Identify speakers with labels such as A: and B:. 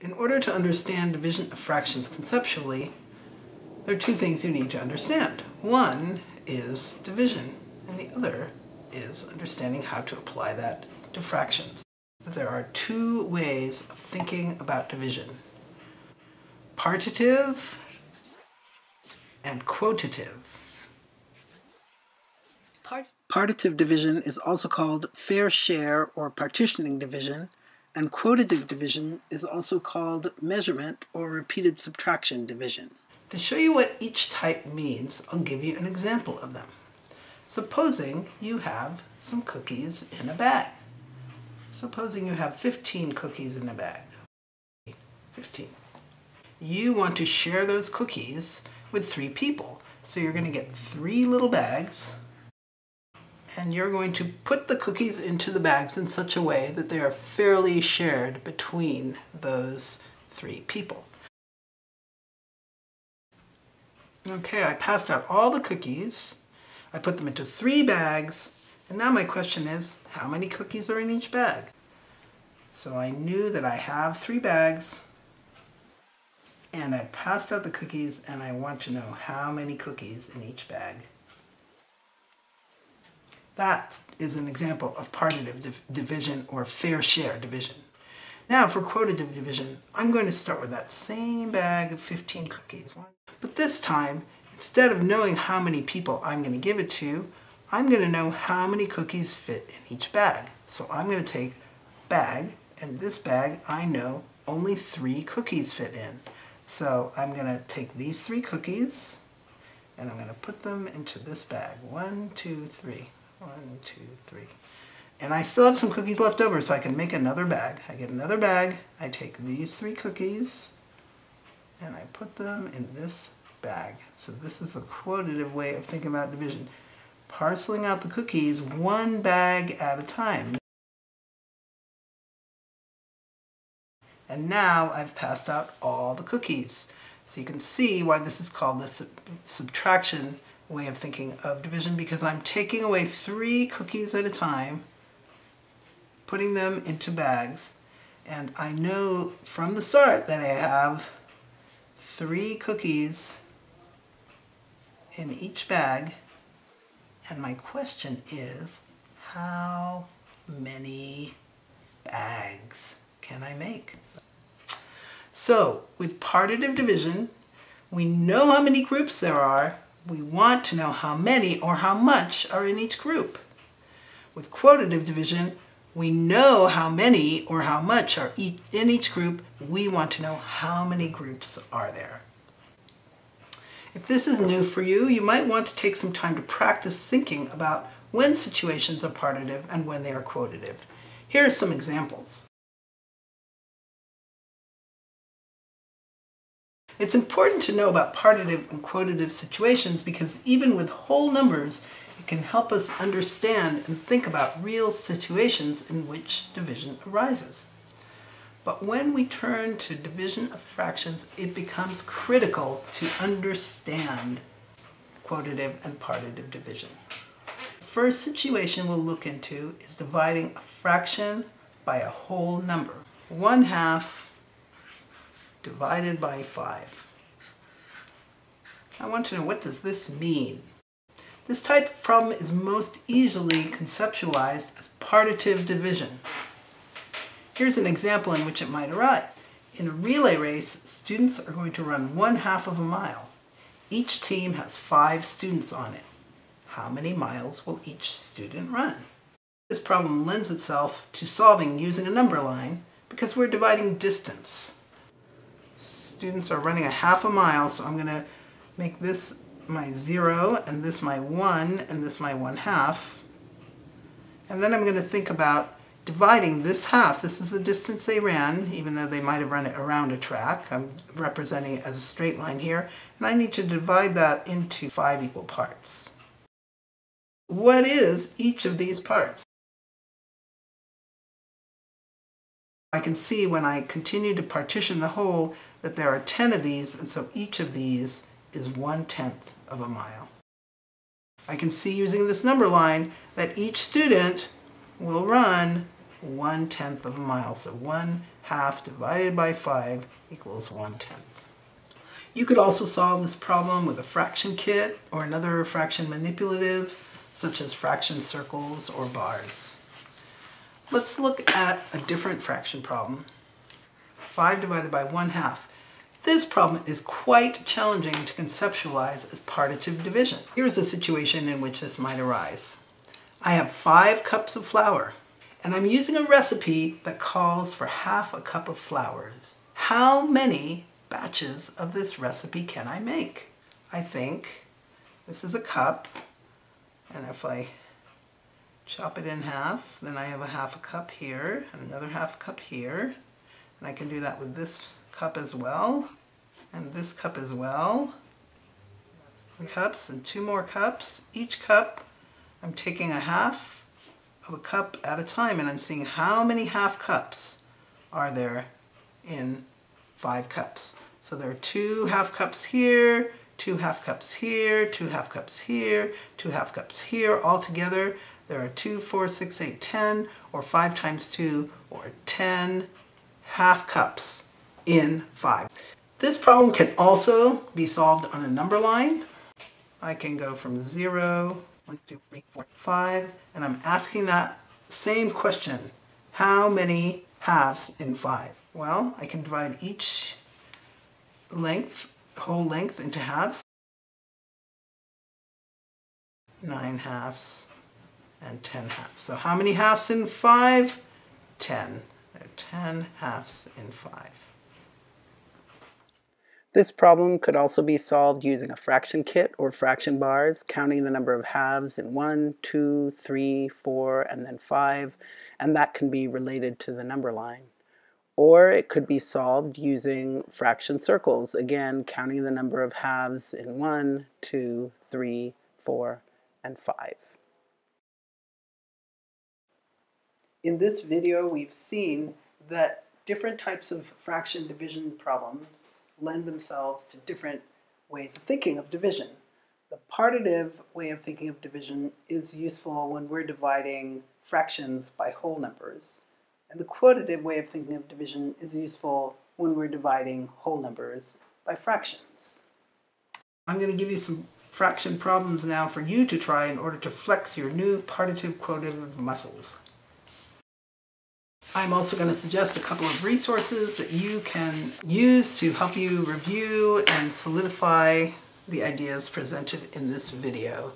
A: In order to understand division of fractions conceptually, there are two things you need to understand. One is division, and the other is understanding how to apply that to fractions. There are two ways of thinking about division. Partitive and quotitive. Part Partitive division is also called fair share or partitioning division, and quotitive division is also called measurement or repeated subtraction division. To show you what each type means, I'll give you an example of them. Supposing you have some cookies in a bag. Supposing you have 15 cookies in a bag. 15. You want to share those cookies with three people. So you're going to get three little bags and you're going to put the cookies into the bags in such a way that they are fairly shared between those three people. Okay, I passed out all the cookies. I put them into three bags. And now my question is, how many cookies are in each bag? So I knew that I have three bags. And I passed out the cookies and I want to know how many cookies in each bag. That is an example of partitive div division or fair share division. Now for quotitive division, I'm going to start with that same bag of 15 cookies. But this time, instead of knowing how many people I'm going to give it to, I'm going to know how many cookies fit in each bag. So I'm going to take bag, and this bag I know only three cookies fit in. So I'm going to take these three cookies, and I'm going to put them into this bag. One, two, three. One, two, three. And I still have some cookies left over, so I can make another bag. I get another bag, I take these three cookies, and I put them in this bag. So this is the quotitive way of thinking about division. Parceling out the cookies one bag at a time. And now I've passed out all the cookies. So you can see why this is called the sub subtraction way of thinking of division because I'm taking away three cookies at a time, putting them into bags, and I know from the start that I have three cookies in each bag, and my question is, how many bags can I make? So, with partitive division, we know how many groups there are, we want to know how many or how much are in each group. With quotitive division, we know how many or how much are in each group. We want to know how many groups are there. If this is new for you, you might want to take some time to practice thinking about when situations are partitive and when they are quotitive. Here are some examples. It's important to know about partitive and quotitive situations because even with whole numbers, it can help us understand and think about real situations in which division arises. But when we turn to division of fractions, it becomes critical to understand quotitive and partitive division. The first situation we'll look into is dividing a fraction by a whole number. One half divided by 5. I want to know what does this mean? This type of problem is most easily conceptualized as partitive division. Here's an example in which it might arise. In a relay race, students are going to run one half of a mile. Each team has five students on it. How many miles will each student run? This problem lends itself to solving using a number line because we're dividing distance students are running a half a mile, so I'm going to make this my 0, and this my 1, and this my 1 half. And then I'm going to think about dividing this half. This is the distance they ran, even though they might have run it around a track. I'm representing it as a straight line here. And I need to divide that into five equal parts. What is each of these parts? I can see when I continue to partition the whole that there are 10 of these, and so each of these is one-tenth of a mile. I can see using this number line that each student will run one tenth of a mile. So one half divided by five equals one tenth. You could also solve this problem with a fraction kit or another fraction manipulative, such as fraction circles or bars. Let's look at a different fraction problem. 5 divided by 1 half. This problem is quite challenging to conceptualize as partitive division. Here's a situation in which this might arise. I have 5 cups of flour, and I'm using a recipe that calls for half a cup of flour. How many batches of this recipe can I make? I think this is a cup, and if I chop it in half, then I have a half a cup here, and another half cup here, and I can do that with this cup as well, and this cup as well. Three cups and two more cups. Each cup, I'm taking a half of a cup at a time, and I'm seeing how many half cups are there in five cups. So there are two half cups here, two half cups here, two half cups here, two half cups here. All together, there are two, four, six, eight, ten, or five times two, or ten half cups in five. This problem can also be solved on a number line. I can go from zero, one, two, three, four, five, and I'm asking that same question. How many halves in five? Well, I can divide each length, whole length into halves. Nine halves and ten halves. So how many halves in five? Ten. There are ten halves in five. This problem could also be solved using a fraction kit or fraction bars, counting the number of halves in 1, 2, 3, 4, and then 5, and that can be related to the number line. Or it could be solved using fraction circles, again counting the number of halves in 1, 2, 3, 4, and 5. In this video we've seen that different types of fraction division problems lend themselves to different ways of thinking of division. The partitive way of thinking of division is useful when we're dividing fractions by whole numbers. And the quotitive way of thinking of division is useful when we're dividing whole numbers by fractions. I'm going to give you some fraction problems now for you to try in order to flex your new partitive quotitive muscles. I'm also going to suggest a couple of resources that you can use to help you review and solidify the ideas presented in this video.